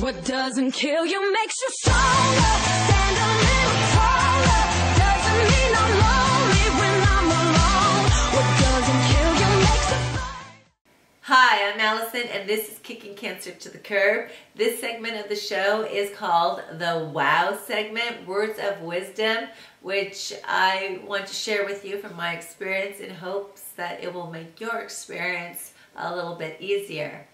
What doesn't kill you makes you stronger. Stand a little taller. Doesn't mean I'm lonely when I'm alone. What doesn't kill you makes us. Hi, I'm Allyson, and this is Kicking Cancer to the Curb. This segment of the show is called the Wow segment, Words of Wisdom, which I want to share with you from my experience in hopes that it will make your experience a little bit easier.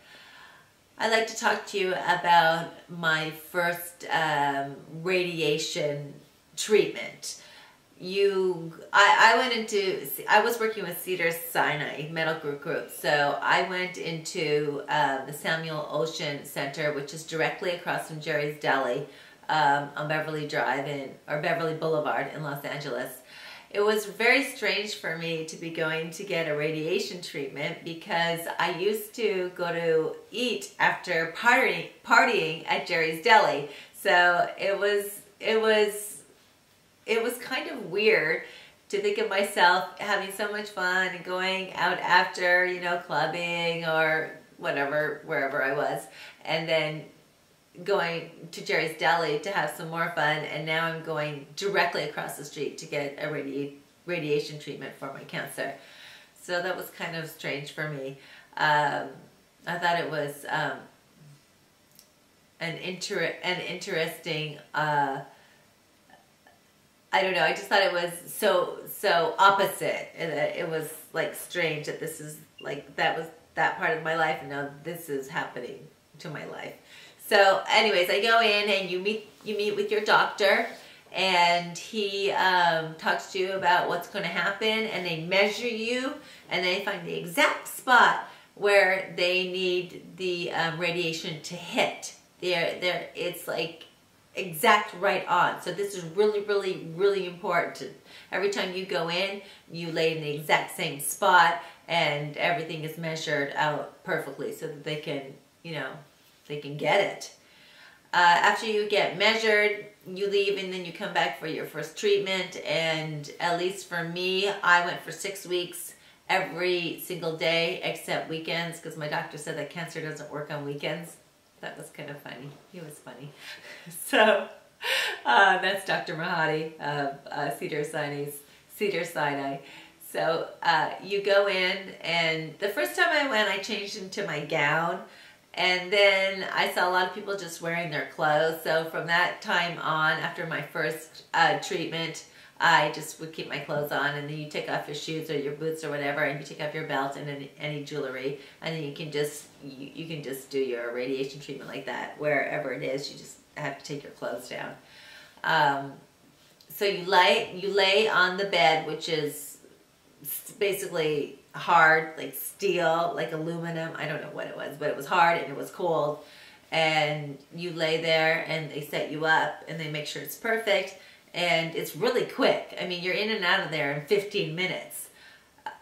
I'd like to talk to you about my first um, radiation treatment. You, I, I went into, I was working with Cedar Sinai Medical Group, so I went into uh, the Samuel Oschin Center, which is directly across from Jerry's Deli um, on Beverly Drive in, or Beverly Boulevard in Los Angeles it was very strange for me to be going to get a radiation treatment because I used to go to eat after partying, partying at Jerry's Deli. So it was, it was, it was kind of weird to think of myself having so much fun and going out after, you know, clubbing or whatever, wherever I was. And then going to Jerry's Deli to have some more fun, and now I'm going directly across the street to get a radi radiation treatment for my cancer. So that was kind of strange for me. Um, I thought it was um, an inter an interesting. Uh, I don't know. I just thought it was so so opposite. It, it was like strange that this is like that was that part of my life, and now this is happening to my life. So anyways, I go in and you meet you meet with your doctor and he um, talks to you about what's going to happen and they measure you and they find the exact spot where they need the um, radiation to hit. They're, they're, it's like exact right on. So this is really, really, really important. Every time you go in, you lay in the exact same spot and everything is measured out perfectly so that they can, you know, they can get it. Uh, after you get measured, you leave and then you come back for your first treatment. And at least for me, I went for six weeks every single day except weekends because my doctor said that cancer doesn't work on weekends. That was kind of funny. He was funny. so uh, that's Dr. Mahadi of uh, Cedar Sinai. Cedar Sinai. So uh, you go in and the first time I went, I changed into my gown and then I saw a lot of people just wearing their clothes. So from that time on, after my first uh, treatment, I just would keep my clothes on. And then you take off your shoes or your boots or whatever and you take off your belt and any, any jewelry. And then you can just you, you can just do your radiation treatment like that wherever it is. You just have to take your clothes down. Um, so you lay you lay on the bed which is basically hard, like steel, like aluminum. I don't know what it was, but it was hard and it was cold. And you lay there and they set you up and they make sure it's perfect. And it's really quick. I mean, you're in and out of there in 15 minutes.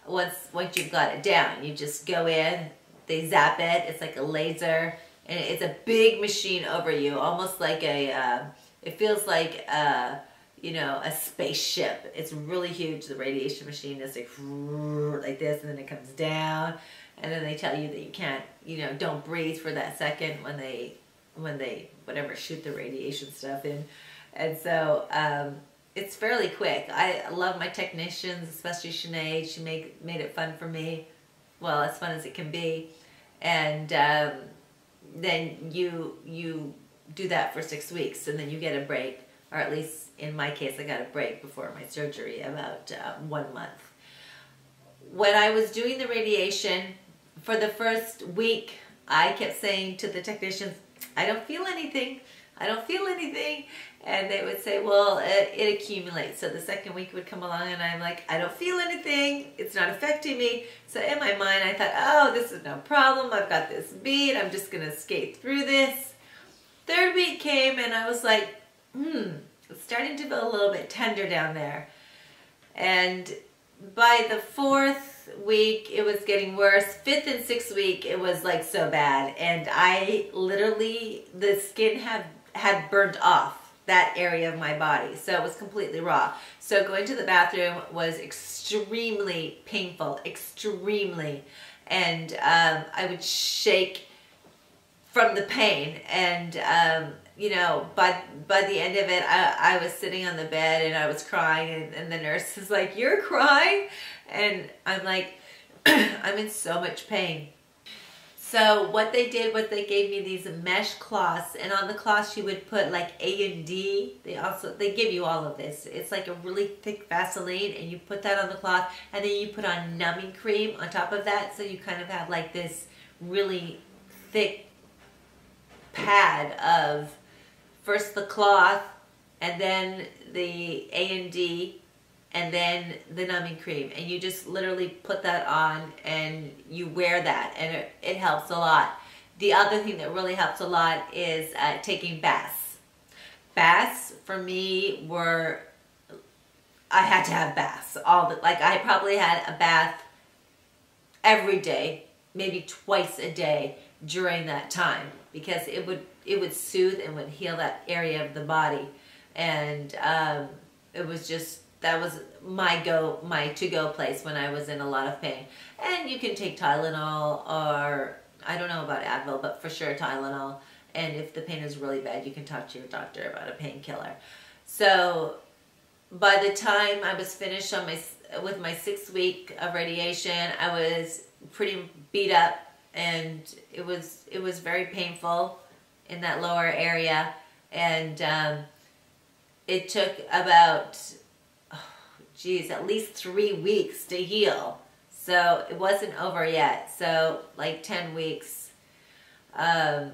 Once, once you've got it down, you just go in, they zap it. It's like a laser. And it's a big machine over you, almost like a, uh, it feels like a, you know, a spaceship. It's really huge. The radiation machine is like, like this, and then it comes down, and then they tell you that you can't, you know, don't breathe for that second when they, when they, whatever, shoot the radiation stuff in. And so, um, it's fairly quick. I love my technicians, especially Sinead. She made, made it fun for me. Well, as fun as it can be. And um, then you, you do that for six weeks, and then you get a break or at least in my case, I got a break before my surgery, about uh, one month. When I was doing the radiation, for the first week, I kept saying to the technicians, I don't feel anything. I don't feel anything. And they would say, well, it, it, accumulates. So the second week would come along and I'm like, I don't feel anything. It's not affecting me. So in my mind, I thought, oh, this is no problem. I've got this bead. I'm just going to skate through this. Third week came and I was like, hmm, it's starting to feel a little bit tender down there. And by the fourth week, it was getting worse. Fifth and sixth week, it was like so bad. And I literally, the skin had, had burnt off that area of my body. So it was completely raw. So going to the bathroom was extremely painful, extremely. And um, I would shake from the pain. And um, you know, by by the end of it, I, I was sitting on the bed and I was crying, and, and the nurse is like, "You're crying," and I'm like, "I'm in so much pain." So what they did was they gave me these mesh cloths, and on the cloth you would put like A and D. They also they give you all of this. It's like a really thick Vaseline, and you put that on the cloth, and then you put on numbing cream on top of that, so you kind of have like this really thick pad of first the cloth, and then the A and D, and then the numbing cream. And you just literally put that on and you wear that and it, it helps a lot. The other thing that really helps a lot is uh, taking baths. Baths for me were i had to have baths all the like i probably had a bath every day maybe twice a day during that time because it would it would soothe and would heal that area of the body and um, it was just that was my go my to go place when I was in a lot of pain. And you can take Tylenol or I don't know about Advil, but for sure Tylenol. And if the pain is really bad, you can talk to your doctor about a painkiller. So by the time I was finished on my with my six week of radiation, I was pretty beat up, and it was it was very painful in that lower area, and um, it took about geez, at least three weeks to heal. So it wasn't over yet. So like 10 weeks um,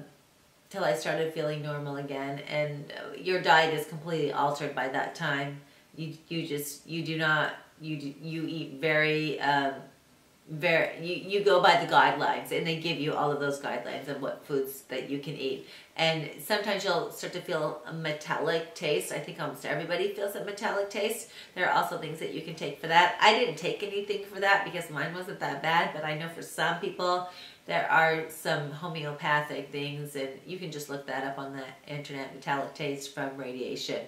till I started feeling normal again. And your diet is completely altered by that time. You, you just, you do not, you, you eat very, um, very you, you go by the guidelines and they give you all of those guidelines of what foods that you can eat. And sometimes you'll start to feel a metallic taste. I think almost everybody feels a metallic taste. There are also things that you can take for that. I didn't take anything for that because mine wasn't that bad but i know for some people there are some homeopathic things and you can just look that up on the internet metallic taste from radiation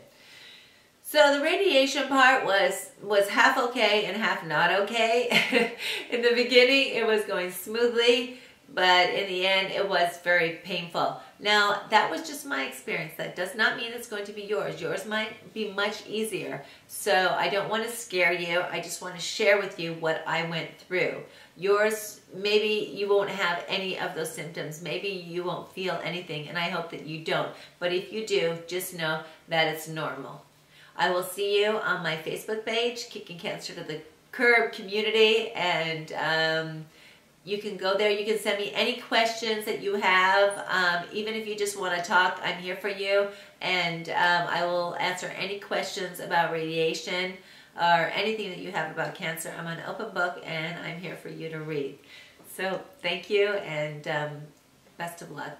so the radiation part was was half okay and half not okay. in the beginning, it was going smoothly, but in the end, it was very painful. Now, that was just my experience. That does not mean it's going to be yours. Yours might be much easier. So I don't want to scare you. I just want to share with you what I went through. Yours, maybe you won't have any of those symptoms. Maybe you won't feel anything, and I hope that you don't. But if you do, just know that it's normal. I will see you on my Facebook page, Kicking Cancer to the Curb Community, and um, you can go there. You can send me any questions that you have. Um, even if you just want to talk, I'm here for you, and um, I will answer any questions about radiation or anything that you have about cancer. I'm an open book, and I'm here for you to read. So thank you, and um, best of luck.